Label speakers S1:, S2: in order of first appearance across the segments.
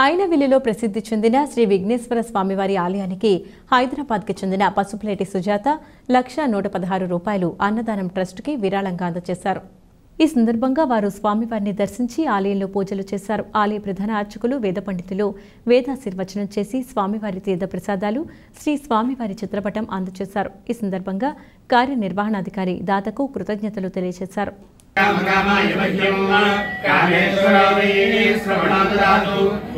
S1: ఐనవిల్లిలో ప్రసిద్ధి చెందిన శ్రీ విఘ్నేశ్వర స్వామివారి ఆలయానికి హైదరాబాద్కి చెందిన పసుపులేటి సుజాత లక్ష నూట పదహారు రూపాయలు అన్నదానం ట్రస్టుకి విరాళంగా అందజేశారు. ఈ సందర్భంగా వారు స్వామివారిని దర్శించి ఆలయంలో పూజలు చేశారు. ఆలయ ప్రధాన అర్చకులు వేద పండితులు వేదాశీర్వచనం చేసి స్వామివారి తీర్థ ప్రసాదాలు శ్రీ స్వామివారి చిత్రపటం అందజేశారు. ఈ సందర్భంగా కార్యనిర్వహణాధికారి దాతకు కృతజ్ఞతలు తెలియజేశారు.
S2: కామకామాయ మహ్యం కామేశ్వర వై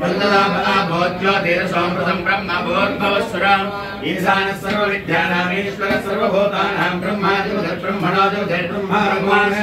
S2: मंगलाफलाभोज्योतिरसोमृतम् ब्रह्मभोर्भवस्वर ईशानः सर्वविद्यानामीश्वरः सर्वभूतानाम् ब्रह्मादिवधर्ब्रह्मणोदिवधर्ब्रह्मा रघुमानः।